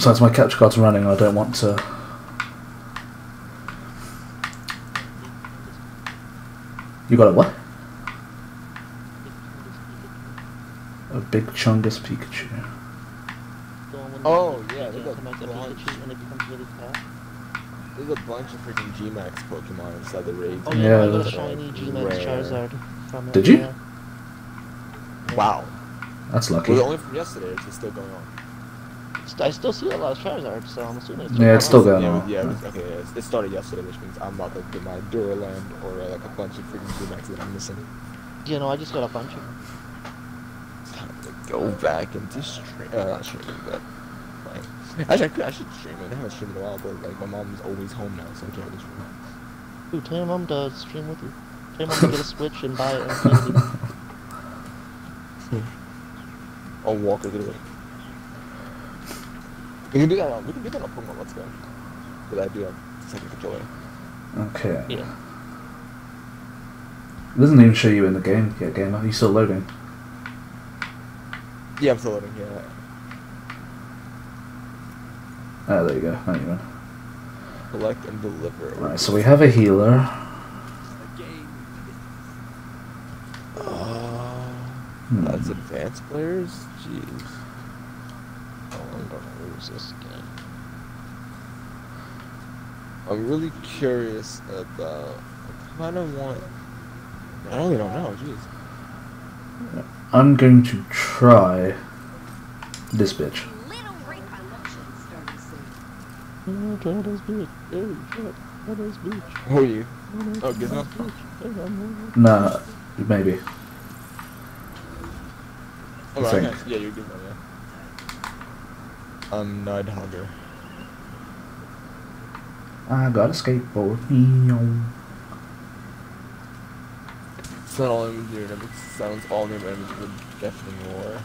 Besides, my capture card's running. I don't want to. You got a what? A big Chungus Pikachu. Oh, yeah, they got to make a bunch. Pikachu and it becomes really fast. There's a bunch of freaking G-Max Pokemon inside the raid. Oh Yeah, yeah, I a that's shiny G-Max rare. Charizard from it. Did you? Yeah. Wow. That's lucky. Was it only from yesterday? Or is it still going on? St- I still see a lot of Charizard, so I'm assuming it's Yeah, it's still going going yeah, on. Yeah, it was, okay, yeah, it started yesterday, which means I'm about to get my Duraludon or uh, like a bunch of freaking G-Max that I'm missing. You know, I just got a bunch of them. It's time to go back into stream. Uh, not streaming, but like, actually, I, could, I should stream it. I haven't streamed in a while, but like my mom's always home now, so I can't really stream. Ooh, tell your mom to stream with you. Tell your mom to get a Switch and buy it. and play with you. I'll walk her through it. We can do that. On, we can do that on Pokemon Let's Go. But I do have second controller. Okay. Yeah. It doesn't even show you in the game yet, gamer. Are you still loading? Yeah, I'm still loading. Yeah. Ah, there you go. You go. Collect and deliver. All right, so we have a healer. Uh, Hmm. That's advanced players? Jeez. Oh, I'm gonna lose this game. I'm really curious about. I kind of want. I really don't know. Jeez. I'm going to try this bitch. Little recollection started soon. Oh, Turtles Beach. Oh, shit. Who are you? Oh, Gizmo? Beach. Hey, Nah, maybe. Oh, think. okay. Yeah, you're Gizmo, yeah. I'm Nidhoggr. I got a skateboard. It's not all images your enemies. Sounds all new enemies with deafening roar.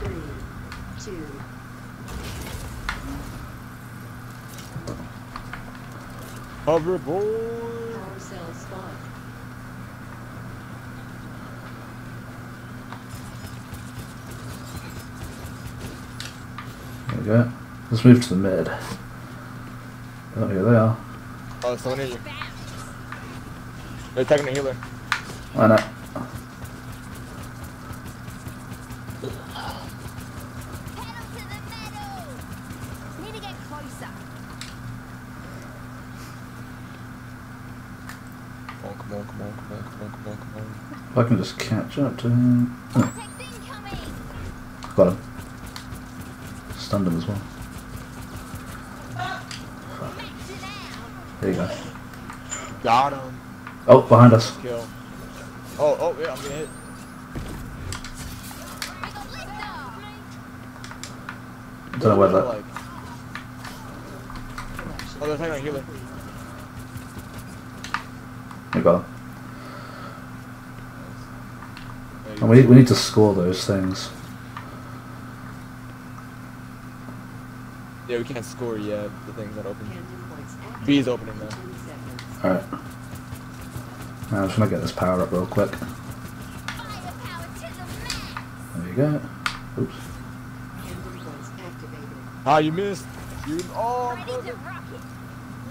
Three, two, Hoverboard! power cell spawn. We go. Let's move to the mid. Oh, here they are. Oh, someone near you. They're attacking the healer. Why not? I can just catch up to him. Oh, got him. Stunned him as well. Fuck. Max it out! There you go. Got him. Oh, behind us. Kill. Oh, oh, yeah, I'm getting hit. I! Don't know where that. Like, oh, they're attacking healer. We got him. And we, we need to score those things. Yeah, we can't score yet. The thing's not open. Tandem points active. B is opening though. Alright. Now I'm just gonna get this power up real quick. Firepower to the max! There you go. Oops. Tandem points. Ah, you missed. You. Oh, I'm Ready to broken. rock it!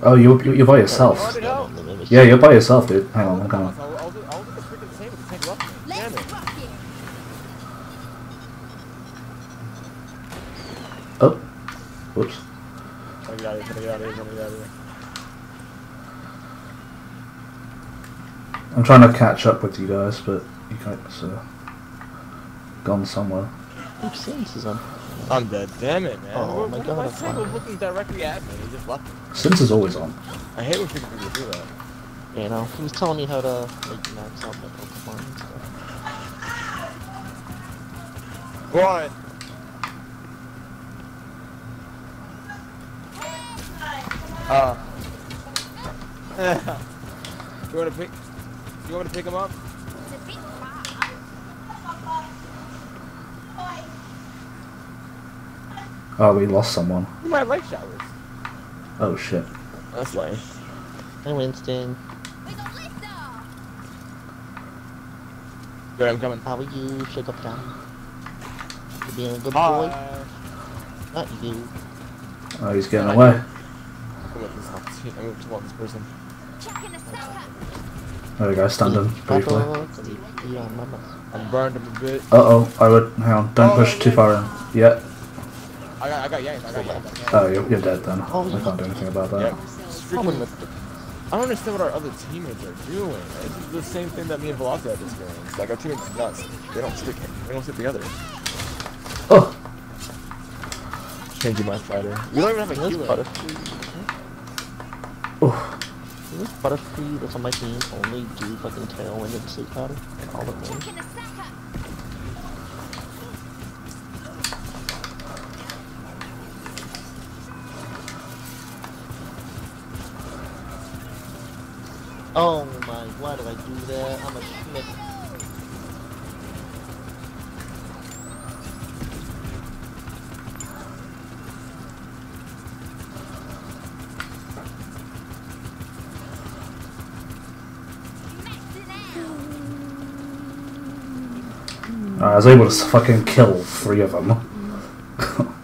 Oh, you're, you're you're by yourself. Did help. Yeah, you're by yourself, dude. Hang on, I'm I coming. was, I was, I was at the freaking table. The tank left me. Damn Let's it. rock it! Oh. Whoops. Gotta get out of here. Gotta get out of here. Gotta get out of here. I'm trying to catch up with you guys, but you guys are gone somewhere. Which sense is on? I'm dead. Damn it, man. Oh What- my God, am I I'm was looking directly at me. He just left me. Since is always on. I hate when people do that. You know, he was telling me how to like max out the Pokemon and stuff. What? Uh. you wanna pick? You want me to pick him up? It's a bit far. Oh, we lost someone. You might like showers. Oh shit. That's lame. Hey Winston, We! Good, I'm coming. how are you? Shake up down. You being a good boy? Not you. Oh, he's getting away. I'm with this opportunity. I'm with this person. Checking the sucker. There we go, stunned him briefly. Yeah, mama. I'm burned him a bit. Uh oh, I would. Hang on, don't push too far in. Yeah. I got, I got yanked. I got yanked. I got yanked. Oh, you're, you're dead then. Oh, I can't do anything about that. Yeah. I don't understand what our other teammates are doing. It's the same thing that me and Velocity have experienced. Like our teammates are nuts. They don't stick. They don't stick together. Oh! Changing my fighter. We don't even have a This healer. Oh! This Butterfree that's on my team only do fucking tailwind and sleep powder and all the things. Checking the sucker. Oh my, why did I do that? I'm a Schmidt. I was able to fucking kill three of them.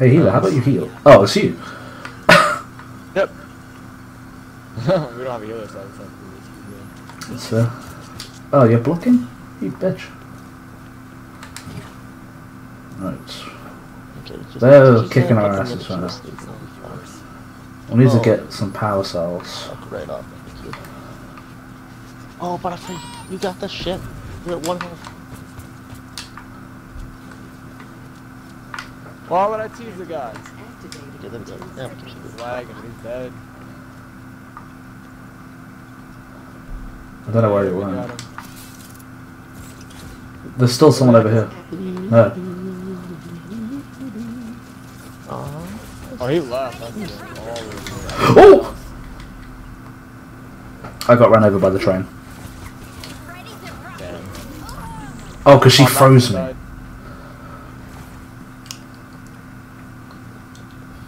hey healer, how about you heal? Oh, it's you. Yep. we don't have a healer, so it's It's, uh, oh, you're blocking? You bitch. Right. Okay, just, They're kicking our asses right now. to sleep and I'll be fine. We need to Oh. get some power cells. Right off, thank you. Oh, Butterfree, you got the shit. You're at one health. Why would I tease the guy? Okay, there we go. Yeah, we can keep He's it. lagging. He's dead. I don't know where he went. There's still someone over here. No. Oh, he left. That's it. All the way. Oh! I got run over by the train. Ready to rock. Damn. Oh, because she Oh, froze me. died.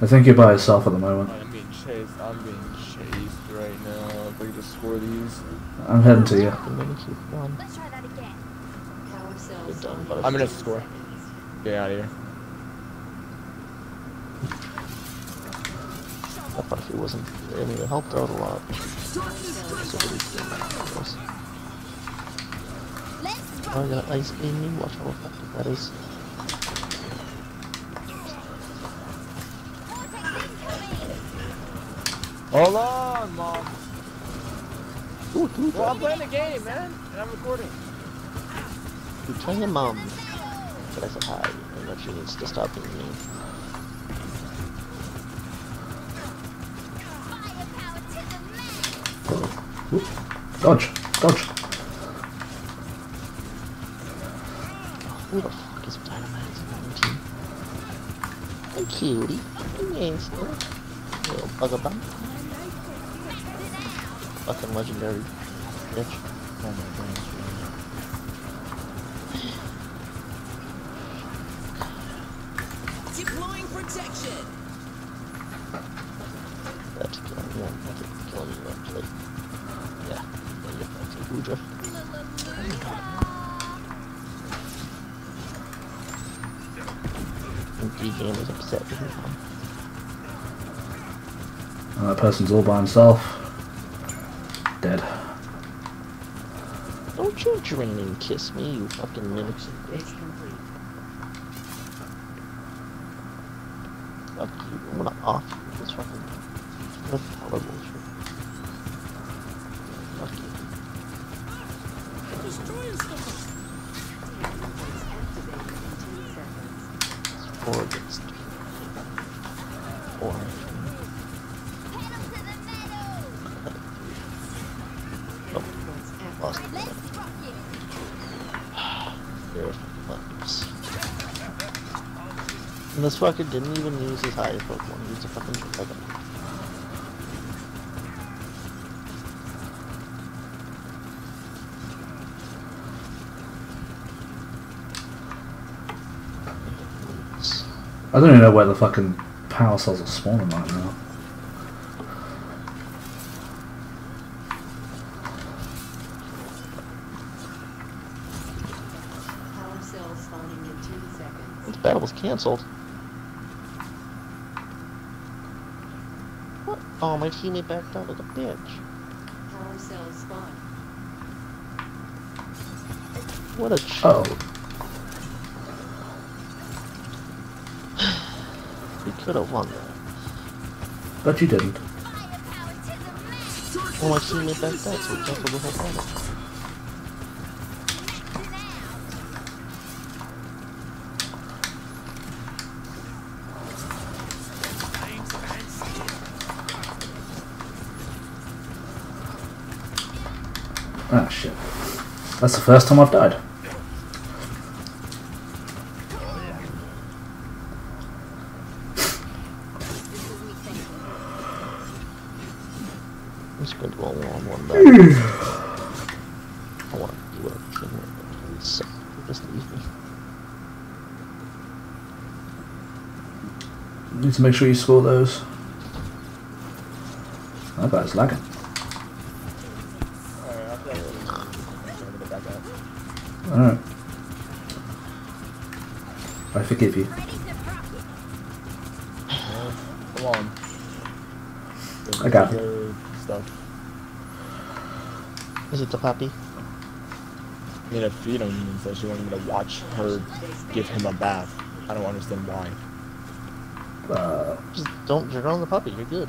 I think you're by yourself at the moment. I'm being chased. I'm being chased right now. If we just score these. I'm heading to you. The mini keep one. Let's try that again. Good done, Butterfree. I'm gonna score. Get out of here. That Butterfree wasn't. I mean, it helped out a lot. Oh, rock. yeah, ice beam. Watch how effective that is. Hold on, mom. Ooh, dude, Well, I'm playing the game, man, and I'm recording. dude, tell your mom that I said hi and that she needs to stop being mean. Firepower the max. Dodge. Dodge. Cutie. Yes, little. Fucking legendary bitch. Oh my goodness. That's killing me. That's killing actually. Yeah. Yeah, yeah, that's a D-Game is upset with his mom. And that person's all by himself. Dead. Don't you drain and kiss me, you fucking mimic. It's complete. Fuck you. I'm gonna off you this fucking. What a color bullshit. Fuck you. It's four against four. Pedal to the meadow. Oh, lost it. Let's rock it. They're fucking lefties. And this fucker didn't even use his higher Pokemon, he used a fucking dragon. I don't even know where the fucking power cells are spawning right now. Power cell spawning in two seconds. It's battle was cancelled. What? Oh, my teammate backed out like a bitch. Power cell spawn. What a cheat. Oh, We could have won that. but you didn't. Firepower to the max. Well, my teammate backed out, so we canceled the whole battle. That's the first time I've died. Just going to go on one back. I want to do team so just leave me. Need to make sure you score those. That guy's lagging. I forgive you. Ready to rock it. Well, come on. I got it. Your Stuff. Is it the puppy? I mean, if you know, means that she wanted me to watch her give him a bath. I don't understand why. Uh, Just don't jerk on the puppy, you're good.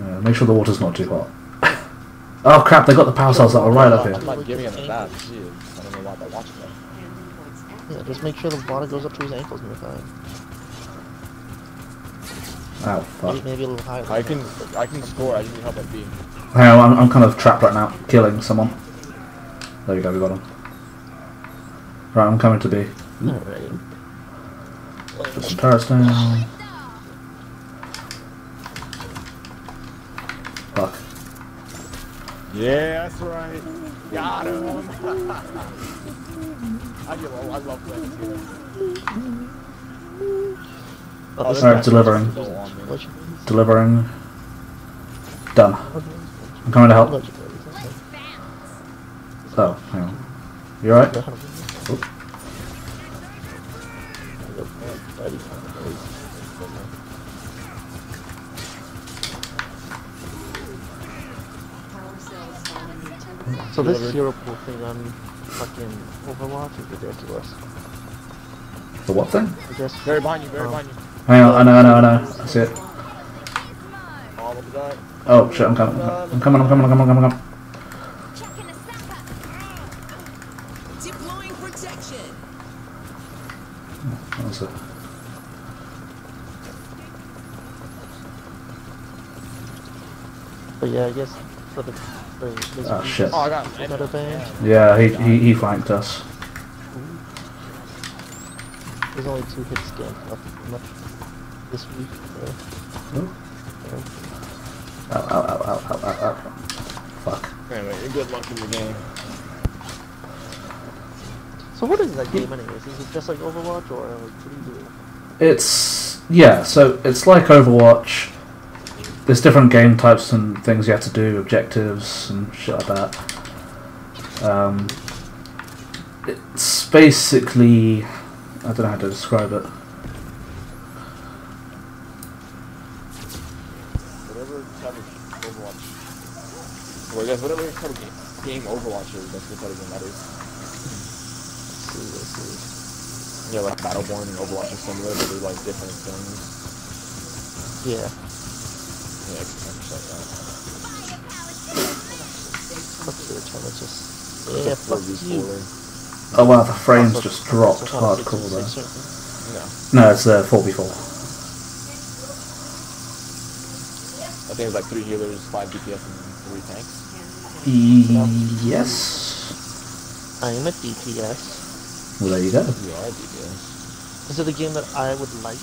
yeah, make sure the water's not too hot. oh crap, they got the power cells that are right up I'm here. not giving him a bath. She is. I don't know why they're watching that. Handling points active. Yeah, just make sure the water goes up to his ankles and you're fine. Oh, Ow, Maybe, fuck. maybe a little higher. I that. can, I can score. I just need help at B. Hang on, I'm, I'm kind of trapped right now, killing someone. There we go, we got him. Right, I'm coming to B. Alright. Put some turrets down. Fuck. Yeah, that's right. Got him. I, love, I love playing. Oh, Alright, guy- delivering. So long, Delivering. Done. I'm coming to help. Oh, hang on. You alright? Yeah. Oop. Power cell spawning in 10 seconds. So this hero thing on fucking Overwatch is ridiculous. The what thing? I guess Very behind you, very Oh. behind you. Hang on, I know, I know, I know. I see it. Oh shit, I'm coming. I'm coming, I'm coming, I'm coming, I'm coming. Checking the sapper. Deploying protection. That was a- But yeah, I guess for the for this Ah, shit. Oh, I got him. Meta ban, Yeah, he, he, he flanked us. there's only two hit scans left pretty much this week. So, Oh. yeah. Ow, ow, ow, ow, ow, ow, ow. Fuck. Anyway, good luck in your game. So what is that game anyways? Is it just like Overwatch or like, what do you do? It's yeah, so it's like Overwatch. There's different game types and things you have to do, objectives and shit like that. Um, it's basically I don't know how to describe it. Whatever type of Overwatch. Well, I guess whatever type of game, game Overwatch is, that's what type of game that is. Let's see, let's see. Yeah, like Battleborn and Overwatch are similar, but they're like different things. Yeah. Yeah, I can understand that. Fuck your time, it's just Yeah, fuck you. Oh wow, the frames Also- just dropped also wanna say hardcore two there. No. No, it's uh, 4v4. I think it's like three healers, five DPS, and three tanks. Yes. I am a DPS. Well, there you go. You are DPS. Is it a game that I would like?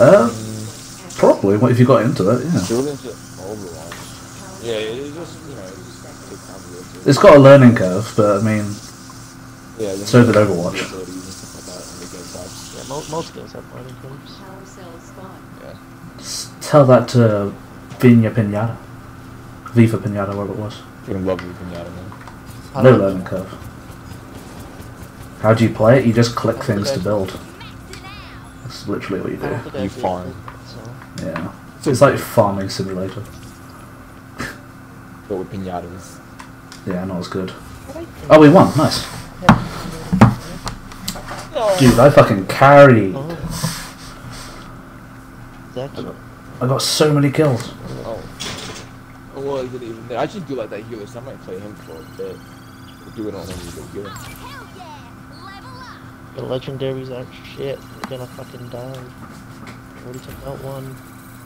Uh, probably. What if you got into it? Yeah. Still into Overwatch. Yeah, it just, you know, it just takes time to get into it. It's got a learning curve, but I mean, Yeah, so you did Overwatch. the abilities and stuff like that, and the game types. Yeah, mo- most games have learning curves. Power cell spawn. Yeah. s- tell that to Vina Pinata. Viva Pinata, whatever it was. Freaking love you, Pinata, man. No do I- learning curve. How do you play it? You just click things to build. That's literally what you don't do. think I You farm. It, So. Yeah. It's like farming simulator. But with pinatas. Yeah, not as good. Oh, we won. Nice. Dude, I fucking carried. Oh. I got so many kills. Oh. Well, I didn't even. I just do like that healer, so I might play him for a bit. Do it on him, he's a healer. Hell yeah! Level up! The legendaries aren't shit. They're gonna fucking die. Already took out one.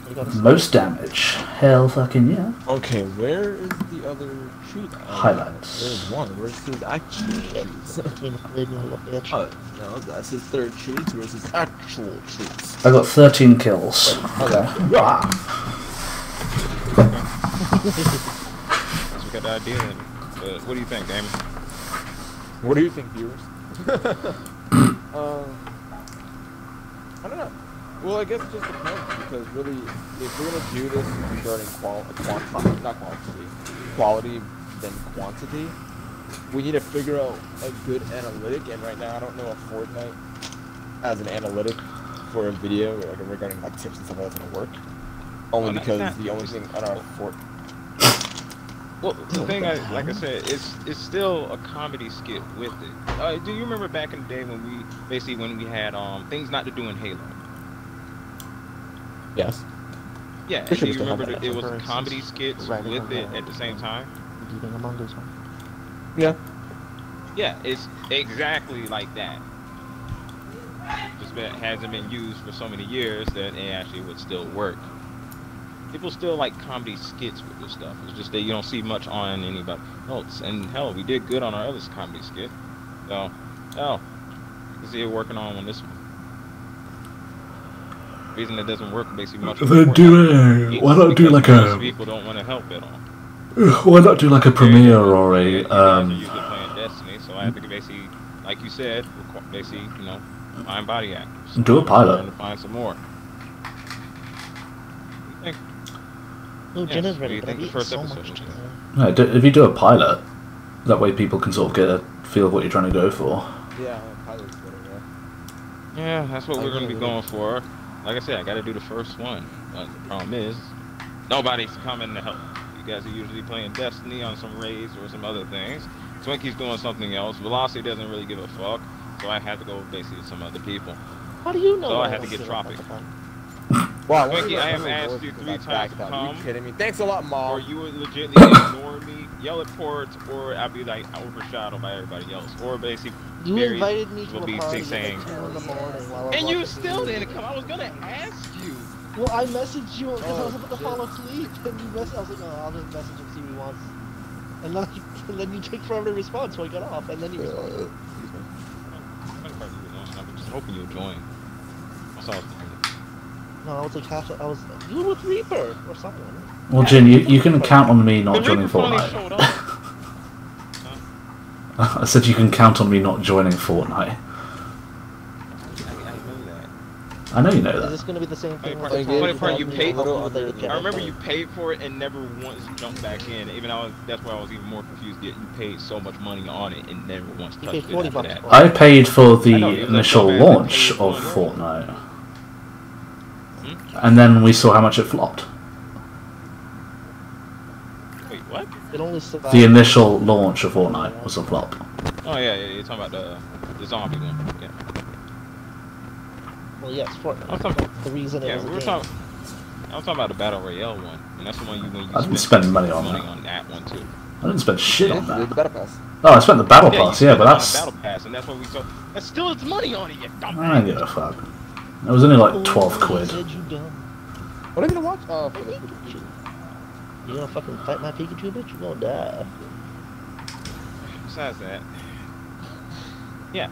They got Most damage. Hell fucking yeah. Okay, where is the other treat? Uh, Highlights. There's one. Where's his actual treats? Between the lid and the bitch. Oh, no, that's his third treat. Where's his actual treats? I got 13 kills. Okay. Ah. That's a good idea. Then. But what do you think, Damon? What do you think, viewers? uh, I don't know. Well, I guess it just depends because really, if we're gonna do this regarding qual, quantity, not quantity, quality than quantity, we need to figure out a good analytic. And right now, I don't know if Fortnite as an analytic for a video like regarding like tips and stuff that's gonna work. Only Well, because not- the only thing on our Fort. Well, the thing, I, like I said, it's it's still a comedy skit with it. Uh, do you remember back in the day when we basically when we had um things not to do in Halo? Yes. Yeah, We do you remember that that it was instance, comedy skits with it at the same time? Leaving Among Us one. Yeah. Yeah, it's exactly like that. Just that it hasn't been used for so many years that it actually would still work. People still like comedy skits with this stuff. It's just that you don't see much on anybody else. And hell, we did good on our other comedy skit. So, hell, you can see it working on on this one. Reason it doesn't work basically much. Then do that. a- It's why not do like a- people don't want to help at all. Why not do like a premiere or a you guys are um? usually playing Destiny, so I have to basically, like you said, basically, you know, find body actors. Do a pilot. Trying to find some more. Think- Oh, Yes, Jenna's what do ready, you but I think the beat first so much. No, do, if you do a pilot, that way people can sort of get a feel of what you're trying to go for. Yeah, pilot's better. Yeah. Yeah, that's what I we're gonna be going for. Like I said, I gotta do the first one. But the problem is, nobody's coming to help. You guys are usually playing Destiny on some raids or some other things. Twinky's doing something else. Velocity doesn't really give a fuck, so I had to go basically to some other people. How do you know? So I had to get Tropic. fuck fun? Wow, Twinkie, I have asked you three times to Are you kidding me? Thanks a lot, Mom. Or you would legitly ignore me, yell at ports, or I'd be like overshadowed by everybody else. Or basically, You Barry invited me to will a be party saying- at like 2 in the morning while I was and you still TV. didn't come. I was gonna ask you. Well, I messaged you because I oh, was Oh, about to shit. fall asleep, and you messaged. I was like, oh, I'll just message him see what he wants. And then, and then you take forever to respond, so I got off, and then you responded. Uh, I'm just hoping you'll join. I was thinking. No, I was like half. I was. You were with Reaper or someone. Well, Jin, you, you can count on me not joining Fortnite. I said you can count on me not joining Fortnite. I, I know that. I know you know Is that. this gonna be the same thing? Funny with part- the funny part, you you paid- me about the Jedi I remember you paid for it and never once jumped back in. Even I was, that's why I was even more confused. Yet you paid so much money on it and never once touched it after that. I paid for the know, initial like launch of. Fortnite, Hmm? and then we saw how much it flopped. Wait, what? It only survived. The initial launch of Fortnite was a flop. Oh yeah, yeah. You're talking about the the zombie one. Yeah. Well, yes, Fortnite. I'm talking. The reason it Yeah, was we a were game. talking. I'm talking about the battle royale one, and that's the one you when you I didn't spent spend money on money that. on that one too. I didn't spend shit Yeah, on the that. battle pass. Oh, I spent the battle you pass, yeah, but that's. battle pass, and that's what we saw. That still has money on it. You dumb. I don't give a fuck. It was only like 12 Oh, quid. Said you dumb. What are you gonna watch? Oh, for the Pikachu. You gonna fucking fight my Pikachu, bitch? You're gonna die. Besides that, yeah,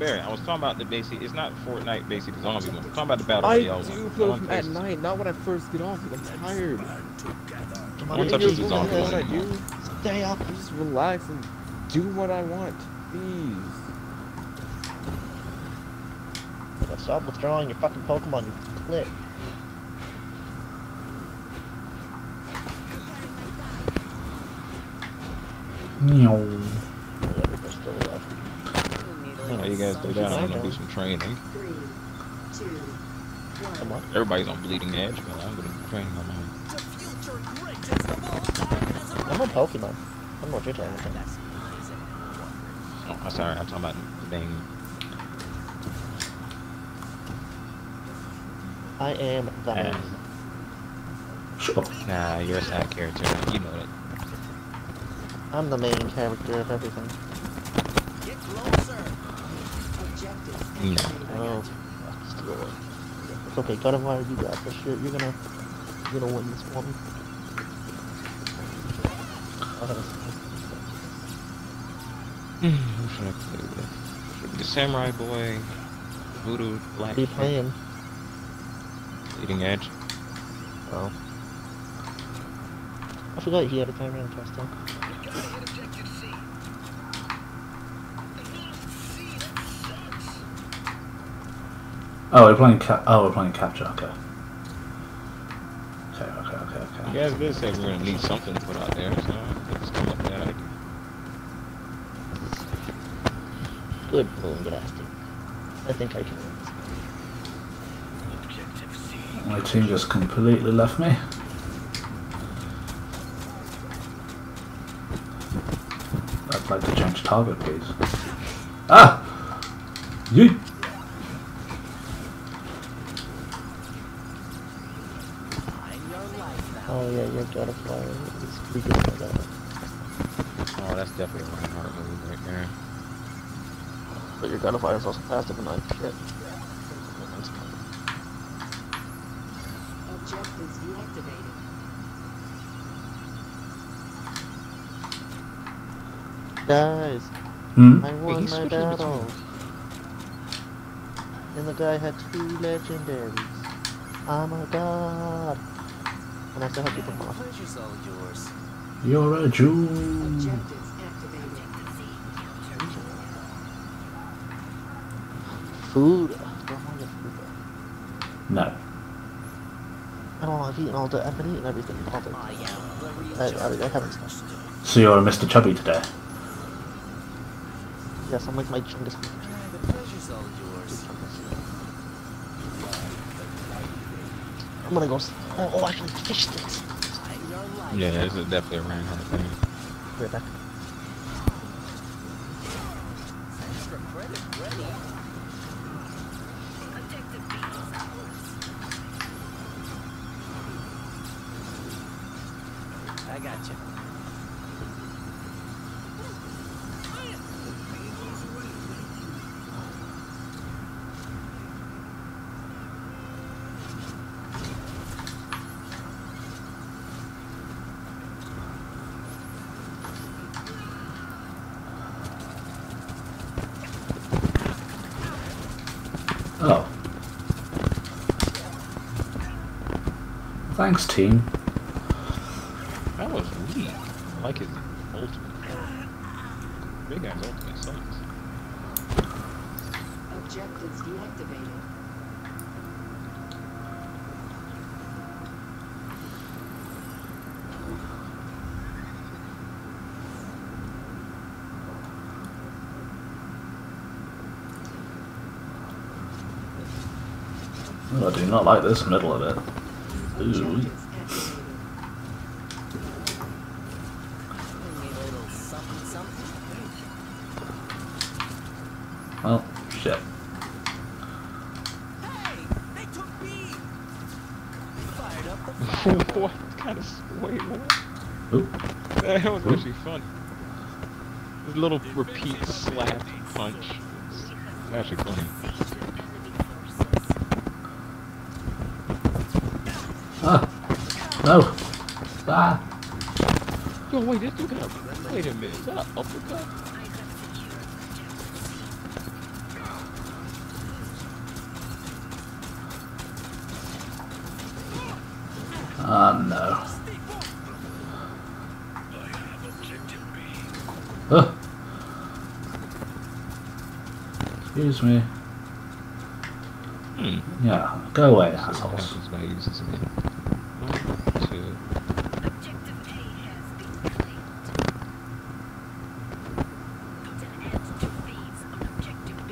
Barry, I was talking about the basic. It's not Fortnite basic zombie one. I'm talking about the battle I royale do one. play The with at places- night, not when I first get off. because I'm tired. Come What on, type Pikachu, of zombie gonna I do, Stay up. I just relax and do what I want. Please. Stop withdrawing your fucking Pokemon, you clit. Meow. Whatever, they're still alive. you guys do that, I'm gonna do some training. Come on. Everybody's on bleeding edge, but I'm gonna do training on mine. I'm on Pokemon. I don't know what you're talking about. Oh, I'm sorry, I'm talking about the name. I am the man. Nah, you're a side character. You know that. I'm the main character of everything. Objective. No. Oh, fuck, it's. It's okay, God of War, you got this. You're, you're gonna, you're gonna win this for me. I'll have a- Who should I play with? The Samurai Boy, Voodoo, Black, What are you playing? Bleeding Edge. Oh. I forgot he had a Tyrant too. Oh, we're playing cap. Oh, we're playing capture. Okay. Okay. Okay. Okay. You Okay. guys did say we're gonna need something to put out there, so let's come up with that idea. Good moon blasting. I think I can win this. My team just completely left me. I'd like to change target, please. Ah! You. Oh yeah, of War is pretty good for that. Oh, that's definitely a Reinhardt move right there. But your God of War is also faster than mine. Shit. Objectives deactivated. Guys, Hmm. I won he's my switching between- battle. And the guy had two legendaries. I'm a god. And I still have to keep them off. You're a Jew. Food. Ugh, don't want to food. No. I don't know, I've eaten all day. I've been eating everything all day. I, I, I haven't. So you're a Mr. Chubby today. Yes, I'm like my Genghis Khan. I'm gonna go. s- Oh, oh I actually, fish this. Yeah, this is definitely a Reinhardt thing. Right back. I got you. Oh. Thanks, team. That was weak. I like his ultimate. Big guy's ultimate sucks. Objectives deactivated. I do not like this middle of it. Ooh. Objectives activated. Need a little something, something. Well, shit. Hey, they took me. Fired up the what kind of wait? What? That was actually fun. This little repeat slap punch. It's actually funny. Ah. No. Ah. Yo, wait, this dude got a wait a minute. Is that an uppercut? Ah, no. Ah. Excuse me. Hmm. Yeah, go away, assholes. happens when I use this again? One, two. Objective A has been claimed. Put an end to phase on objective B.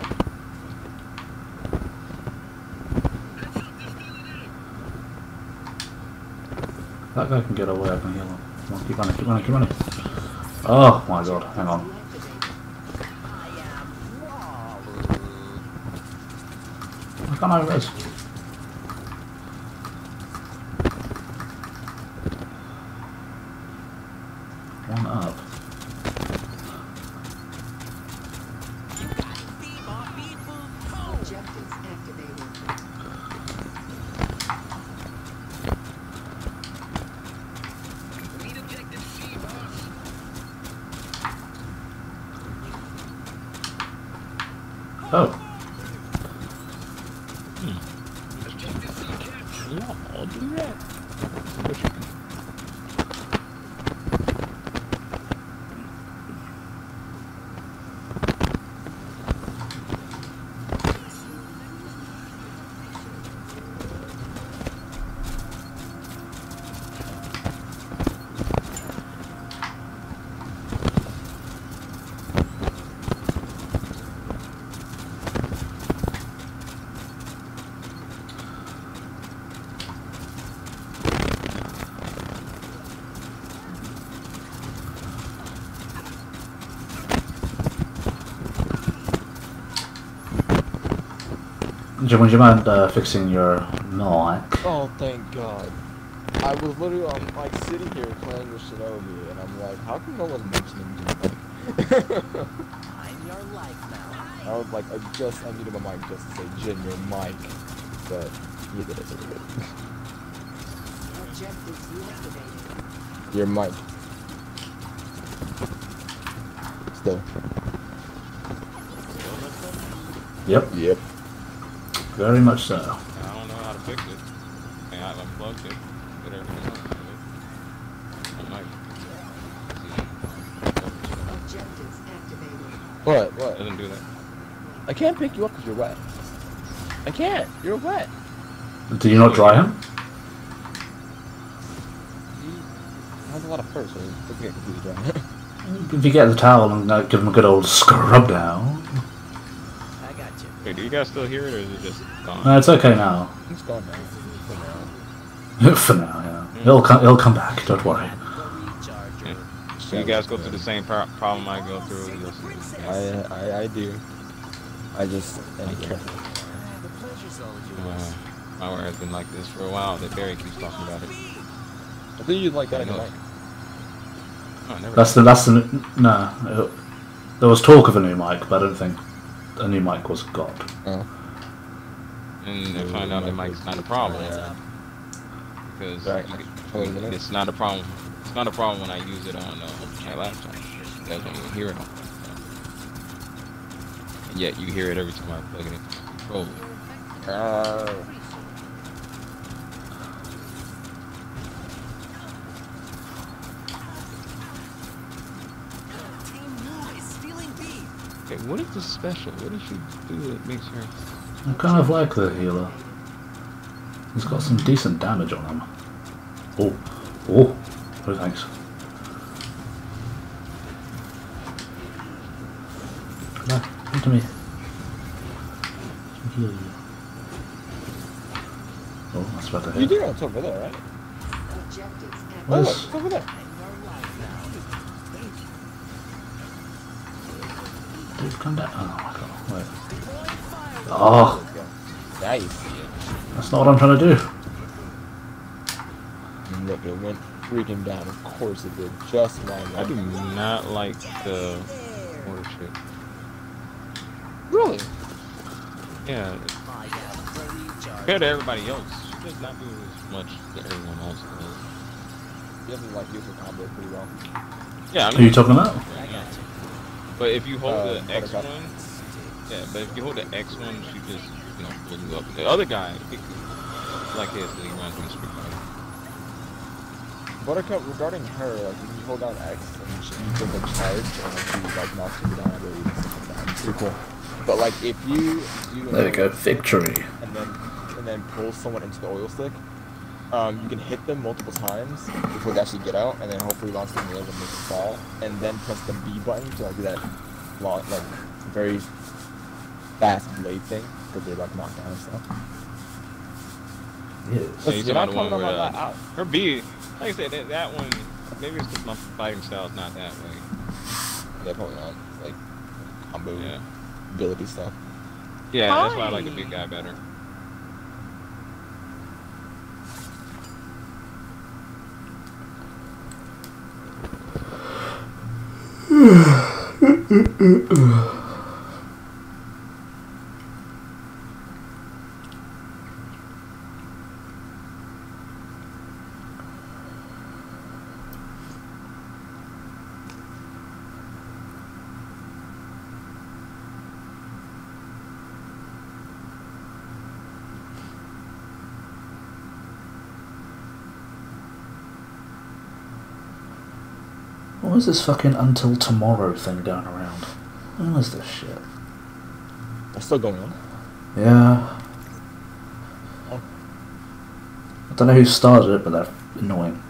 That guy can get away, I can heal him. Come on, keep running, keep running, keep running. Oh my god, hang on. Can't? One up. Objectives activated. Oh, Yeah, Jim, would you mind uh, fixing your mic? Oh, thank God. I was literally um, like sitting here playing with Shinobi, and I'm like, how come no one mentioned him? I'm your life now. I was like, I just unmuted my mic just to say, Jin, your mic. But you did it really good. Objectives deactivated. Your mic. Still. Yep, Yep. Very much so. I don't know how to fix it. I mean, I unplugged it. Did everything else. with it. I might. Objectives activated. What? What? Doesn't do that. I can't pick you up because you're wet. I can't. You're wet. Did you not dry him? He has a lot of fur, so he's looking at completely dry. If you get the towel and uh, give him a good old scrub down. I. Wait, do you guys still hear it or is it just gone? No, it's okay now. It's gone now. For now. For now, yeah. He'll come. He'll come back. Don't worry. Yeah. So you guys go through the same pro- problem I go through. Just, I, I, I do. I just am careful. The pleasure's all uh, my work has been like this for a while. That Barry keeps talking about it. I think you'd like that in the mic. Oh. That's the. That's the. n- No. it- there was talk of a new mic, but I don't think a new mic was got. Oh. and they find out that mic's not a problem. Yeah. Because Right. you, Totally it's not a problem. It's not a problem when I use it on uh, my laptop. You guys don't even hear it on. And yet you hear it every time I plug it into the controller. Uh, Team New is stealing B. Okay, what is this special? What did she do that makes her? I kind of like the healer. He's got some decent damage on him. Oh, oh, oh thanks. Come on, come to me. Heal you. Oh, that's about to you hit. do know it's over there, right? Objectives Oh, activated. It's over there. I'm your life now. Come down. Oh my god, wait. Oh, Nice. that's not what I'm trying to do. Look, it went freaking down. Of course it did. Just my I do not like the order shit. Really? Yeah, I got the recharge. compared to everybody else, she does not do as much that everyone else does. You have to like use the combo pretty well. Yeah, I Who are you talking about? I got you. but if you hold Uh, the X one, yeah, but if you hold the X one, she just you know pulls you up. The other guy, like his, he runs from Street Fighter. Buttercup, regarding her, like when you hold down X and she you take a charge and like she like knocks you down, I believe. something like that. It's pretty cool. But like if you do There we go, victory. and then and then pull someone into the oil stick, um, you can hit them multiple times before they actually get out, and then hopefully launch them in the air and make them fall, and then press the B button to like do that, long, like very fast blade thing because they're like knocked down and stuff. Yes. Yeah, Listen, you you're talking not about one coming on where my uh, out. her B, Like I said, that, that one, maybe it's because my fighting style's not that way. Yeah, probably not. Like combo Yeah. ability stuff. Yeah, that's why I like the big guy better. What is this fucking until tomorrow thing going around? What is this shit? That's still going on. Yeah. Oh. I don't know who started it, but they're annoying.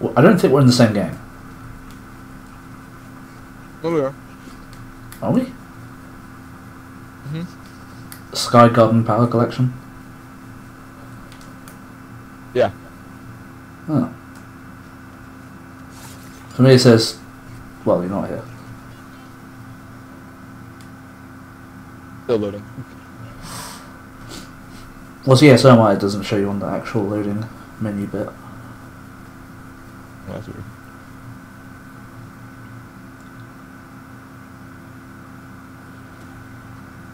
Well, I don't think we're in the same game. No, we are. Are we? Mhm. Sky Garden Power Collection? Yeah. Oh. For me it says, well, you're not here. Still loading. Well, so yeah, so am I. It doesn't show you on the actual loading menu bit. That's weird.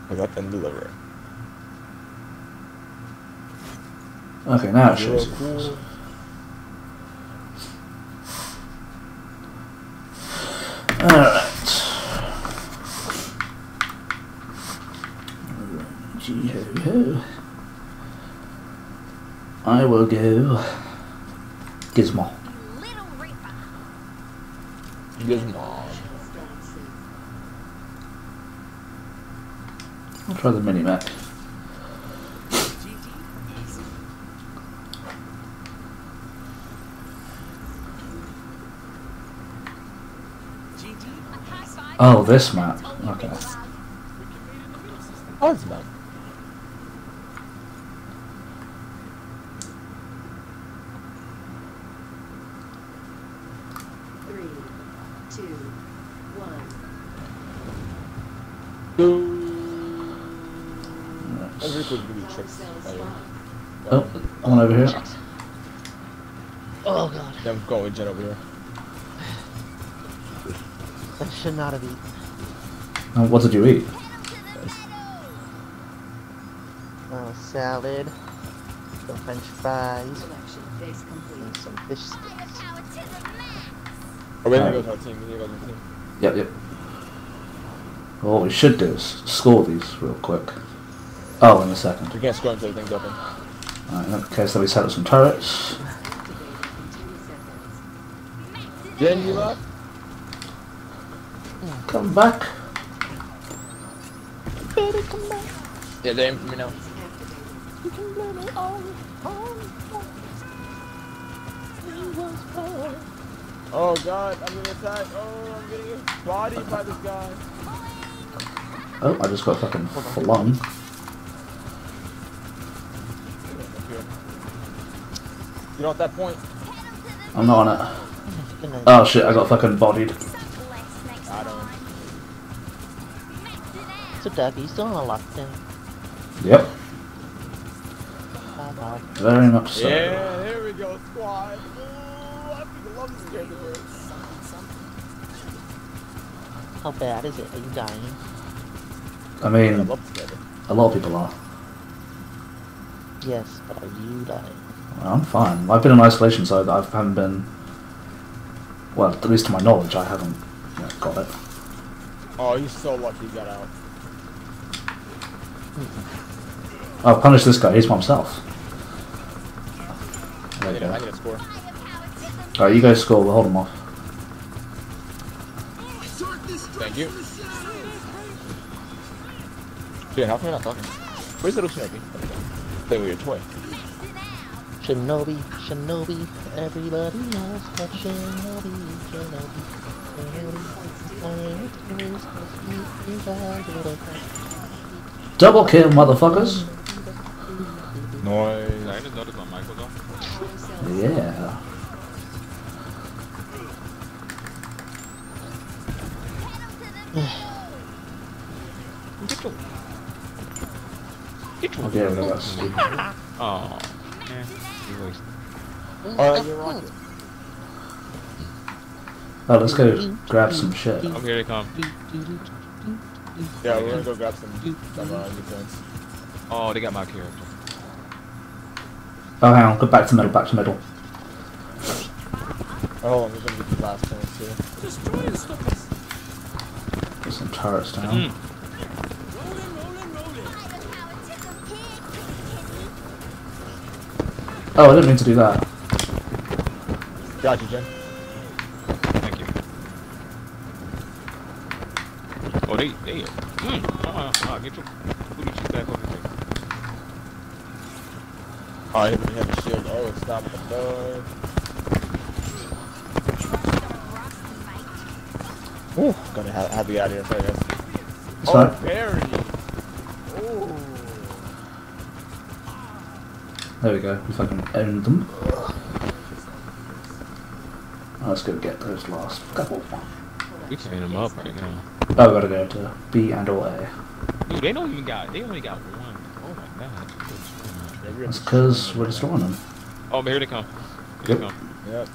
I got them deliver. Okay, now it Zero shows you. cool. Alright. Gee ho ho. I will go. Gizmo. Gizmo. I'll try the mini Mac. Oh, this map. Okay. Oh, it's about. Three, two, one. That's really cool to do Power tricks. cell by the way. spawn. Oh, one over here. Oh god, Yeah, I'm going with Jen over here. That should not have eaten. Oh, what did you eat? Uh, salad, some french fries, and some fish sticks. Firepower to the max. Oh, we need to go to our team. We need to go to our team. Yep, yep. Well, what we should do is score these real quick. Oh, in a second. We can't score until the thing's open. Alright, in that case, let me set up some turrets. Activated in 10 seconds. Jen, you left? Come back. Yeah, they're aiming for me now. Activated. Oh god, I'm getting attacked. Oh, I'm getting bodied by this guy. Oh, I just got fucking flung. Up here. You know at that point? I'm not on it. Oh shit, I got fucking bodied. Doug, you still on a lockdown? Yep, Bye bye. very much so. Yeah, there we go, squad. Ooh, I love this character. bro. How bad is it? Are you dying? I I mean, love this character. a lot of people are. Yes, but are you dying? I'm fine. I've been in isolation, so I haven't been. Well, at least to my knowledge, I haven't you know, got it. Oh, he's so lucky he got out. I'll punish this guy. He's by himself. I need, a, I need a score. Alright, you guys score. We'll hold him off. Thank you. Dude, how come you're not talking? Where's little Shinobi? Play with your toy. Shinobi, Shinobi, everybody knows that Shinobi, Shinobi, Shinobi. Double kill, motherfuckers. Noise. I just noticed my mic was off. Yeah. Get your. Get your. I'll get rid of. Oh. Man, you wasted. Alright, you're rocket. Oh, let's go grab some shit. Oh, here they come. Yeah, we're gonna go grab some some uh, new points. Oh, they got my character. Oh, hang on. Go back to middle. Back to middle. Oh, hold on, we're gonna get the last points too. Destroyer stuff. Get some turrets down. Mm. Rolling, rolling, rolling. Oh, I didn't mean to do that. Got you, Jen. Oh, they, they, mm. uh, uh, get your booty cheek back over there. Oh, he doesn't have a shield. Oh, stop at the door. Ooh, gonna have, have you out of here first. Oh, fine. Barry. Ooh. There we go. We fucking owned them. Let's go get those last couple. We clean them up right now. Oh, we gotta go to B and or A. Dude, they don't even got, they only got one. Oh my god. Yeah, we're That's because we're destroying them. Oh, here they come. Here they come. Yep.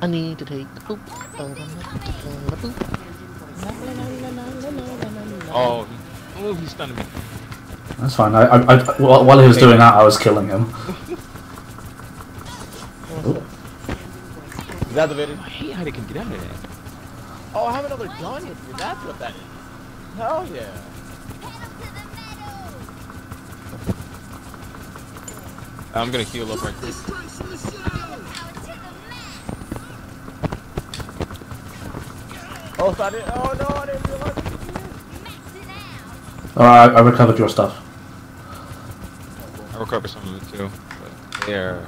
I need to take the poop. Oh, he, oh, he's stunning me. That's fine. I, I, I, while while he was doing that, I was killing him. Is that the video? I hate how they can get out of that. Oh, I have another gun with you. That's what that is. Hell yeah. I'm gonna heal up right quick. Oh, so I didn't. Oh no, I didn't realize. it. Alright, I, I recovered your stuff. I recovered some of it too. But they're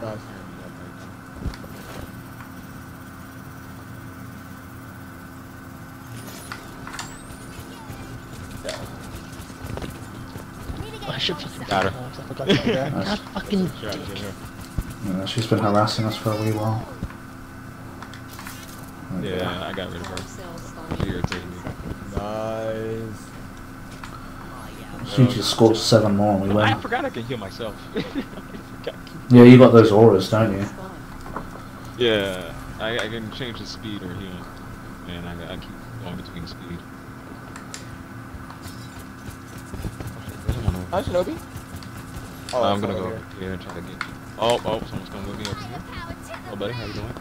should fucking Got her. I forgot to do God fucking Sure, I can dick. Yeah, she's been harassing us for a wee while. There we go. Yeah, I got rid of her. cells She irritated me. Nice. She just scored seven more and we I forgot I can heal myself. Yeah, you got those auras, don't you? Yeah, I, I can change the speed or heal. And I, I keep going between speed. Hi, Shinobi. Oh, I'm gonna go over over here and try to get you. Oh, oh, someone's gonna move me over here. Oh, buddy, how you doing?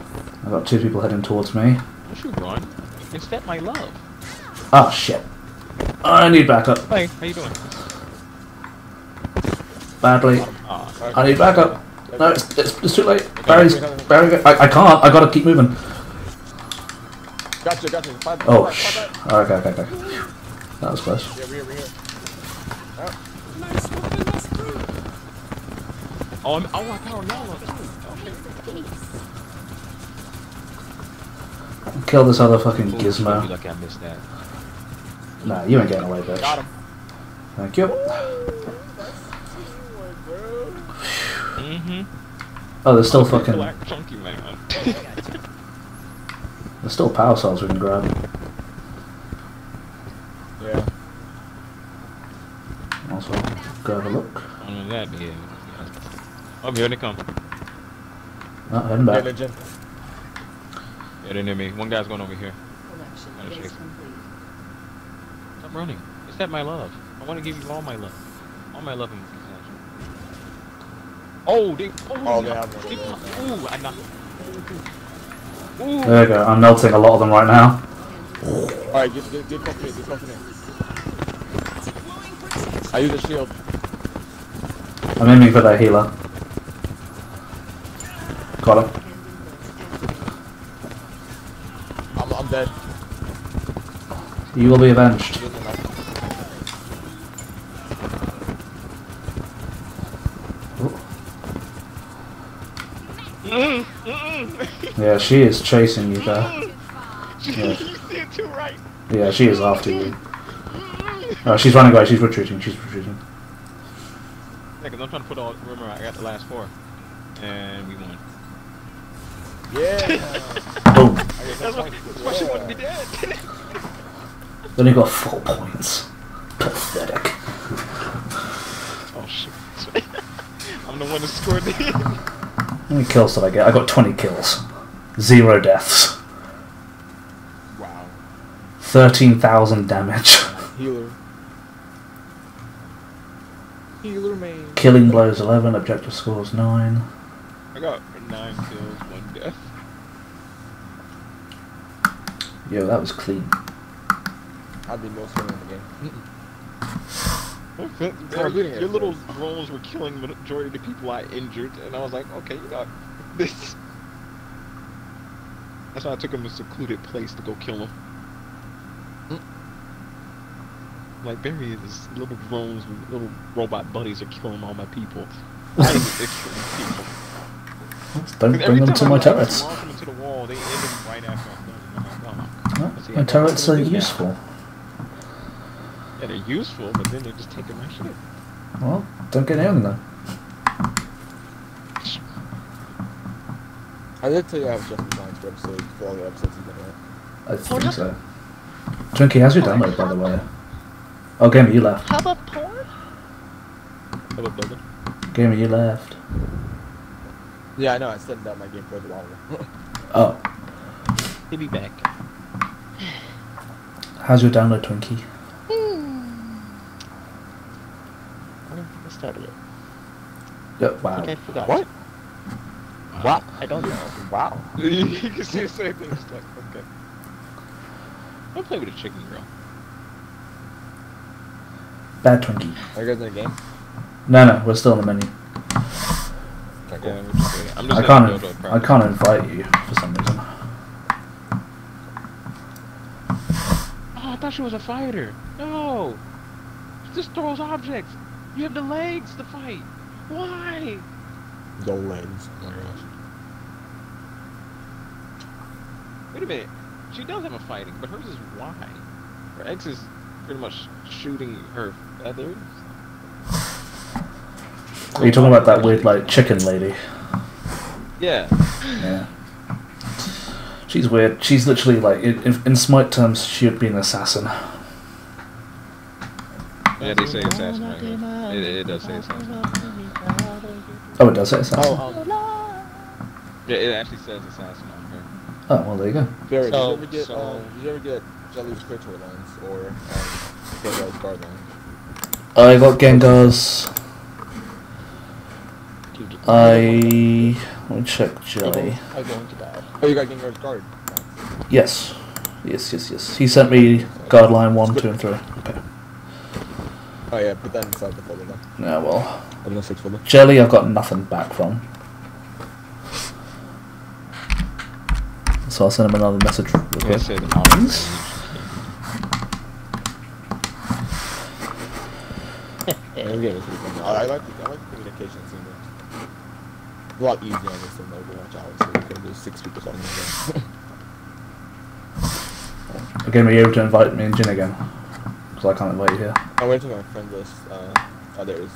I've got two people heading towards me. Don't you run. It's that my love. Oh shit. I need backup. Hey, how you doing? Badly. Ah. I need backup. No, it's, it's, it's too late. Barry's. Barry, I, I can't. I gotta keep moving. Gotcha, gotcha. Five, Oh, five, sh. five, five. Okay, okay, okay. That was close. Yeah, we're here, we're here. Nice weapon, that's good. Oh, I'm, oh, I power y'all too. Okay. Kill this other fucking Ooh, you gizmo. lucky I missed that. Nah, you ain't getting away, bitch. Got him. Thank you. Mm-hmm. Oh, there's still fucking. Black chunky man. There's still power cells we can grab. Yeah. Also, go have a look. On that, yeah. Oh, here they come. Ah, Heading Yeah, back. legend. Yeah, they're near me. One guy's going over here. Collection Gotta base shake. complete. Stop running. Is that my love? I want to give you all my love. All my love and compassion. Oh, they. Oh, Oh, they have one. they- Ooh, I knocked. Ooh. There you go. I'm melting a lot of them right now. Alright, get, get, get confident, get confident. I use a shield. I'm aiming for that healer. Got him. I'm, I'm dead. You will be avenged. Yeah, she is chasing you there. Yeah. you see it too, right? Yeah, she is after you. Oh, she's running away. She's retreating. She's retreating. Yeah, because I'm trying to put all. Remember, I got the last four, and we won. Yeah. Boom. I guess That's why, that's why she wanted to be dead. Then you got four points. Pathetic. oh shit! I'm the one who scored the. How many kills did I get? I got 20 kills. Zero deaths. Wow. 13,000 damage. Healer. Healer main. Killing blows 11, objective scores 9. I got nine kills, one death. Yo, that was clean. I'd be most winning in the game. Your, your little first. drones were killing the majority of the people I injured, and I was like, okay, you know, this. That's why I took him to a secluded place to go kill him. Mm. Like there he is, little drones little robot buddies are killing all my people. I people. Don't bring them to I, my turrets. them into the wall, they end right after I'm done. I'm like. Well, My I turrets are do that. useful. Yeah, they're useful, but then they're just taking my shit. Well, don't get near them then. I did tell you I have Justin Lines for episodes for all the episodes you've been in. I think so. Twinkie, how's your download, by the way? Oh, Gamer, you left. How about porn? Hello, brother. Gamer, you left. Yeah, I know. I set up my game for a while ago. Oh, He'll be back. How's your download, Twinkie? I don't think I started it. Yeah, I wow. think I forgot. What? Wow. I don't know. Wow. you can say the same thing. It's like, okay. Don't play with a chicken girl. Bad Twinkie. Are you guys in a game? No, no, we're still in the menu. Okay, cool. Yeah, we're just waiting. I'm just I can't. you go to a I practice. can't invite you for some reason. Oh, I thought she was a fighter. No. She just throws objects. You have the legs to fight. Why? No legs. Oh my gosh. Wait a minute. She does have a fighting, but hers is Y. Her X is pretty much shooting her feathers. Are you talking about that weird, like, chicken lady? Yeah. Yeah. She's weird. She's literally, like, in, in Smite terms, she would be an assassin. Yeah, they say assassin right here. It, it does say assassin. Oh, it does say assassin. Oh, um, Yeah, it actually says assassin on here. Oh, well, there you go. Barry, did So- you ever get so- um, did you ever get Jelly's Crypto lines or um, Gengar's guard line? I got Gengar's. I. Let me check Jelly. are going to die. Oh, you got Gengar's guard. Yes. Yes, yes, yes. He sent me guard line 1, 2, and 3. Okay. Oh yeah, put that inside the folder then. Yeah, well. In the six folder. Jelly, I've got nothing back from. So I'll send him another message Yeah, it request. says. Yeah, this game is. I, I like the, I like the communication scene. Though. A lot easier on this than Overwatch, obviously, because there's six people starting the game. Again, are you able to invite me and Jin again? Because I can't invite you here. I went to my friend list. Uh, oh, there it is.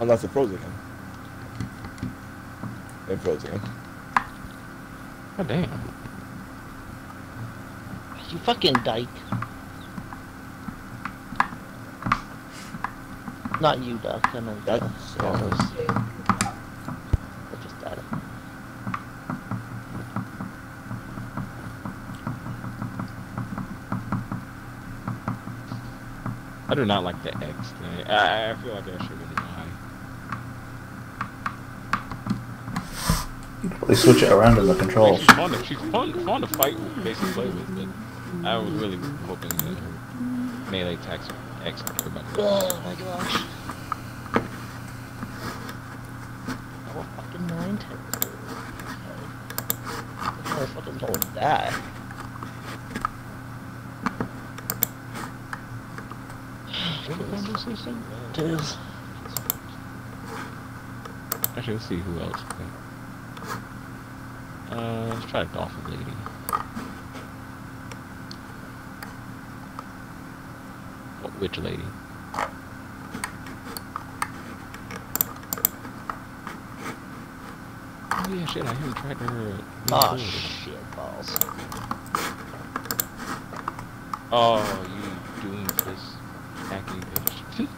Unless it froze again. It froze again. God damn. You fucking dyke. Not you, Duck. I meant That- I just died. I do not like the X thing. I, I feel like I should be Y. You could probably switch it around in the Like, controls. she's fun to, she's fun, fun to fight with, basically play with, but I was really hoping that her melee attacks X everybody. Oh my gosh. Oh, fucking nine ten. I fucking don't die. It is. Actually, let's see who else. Uh, let's try Dolphin Lady. Witch lady. Oh yeah, shit! I haven't tried her. Oh shit, balls. Oh, you doomfist hacking bitch.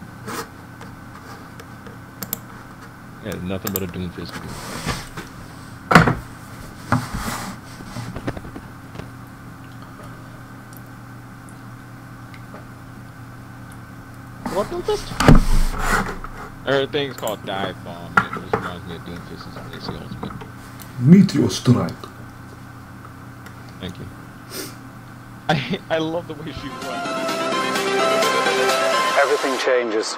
yeah, nothing but a doomfist What Doomfist? Everything's called dive bomb, and it just reminds me of Doomfist. It's the ultimate. Meteor strike. Thank you. I I love the way she runs. Everything changes.